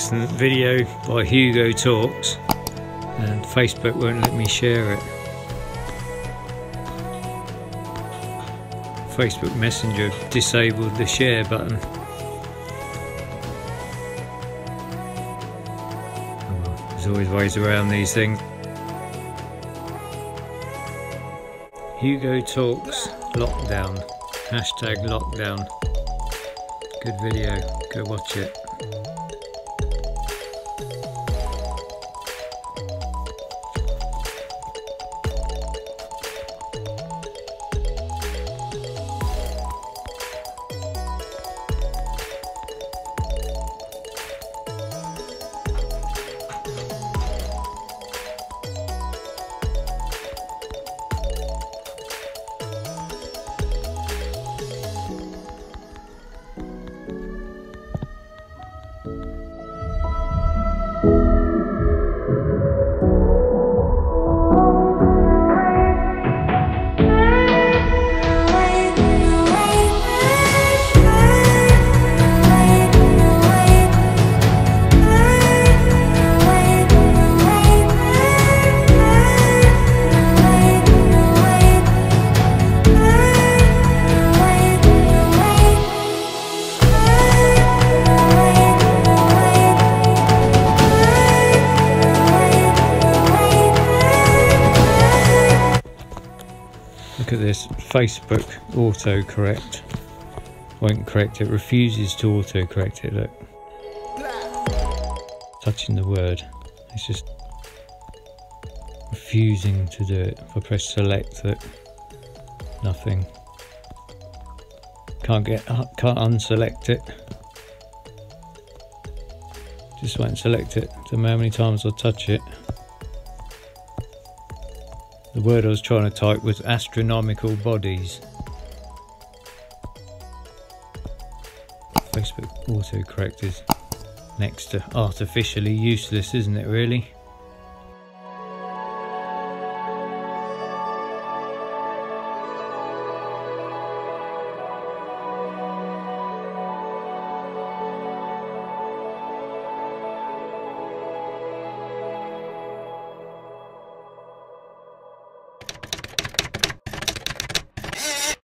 video by Hugo Talks and Facebook won't let me share it. Facebook Messenger disabled the share button. There's always ways around these things. Hugo Talks Lockdown. Hashtag lockdown. Good video. Go watch it. Look at this Facebook autocorrect. Won't correct it, refuses to autocorrect it. Look, touching the word, it's just refusing to do it. If I press select, look, nothing. Can't get, uh, can't unselect it. Just won't select it. So how many times I touch it. The word I was trying to type was astronomical bodies. Facebook autocorrect is next to artificially useless, isn't it really?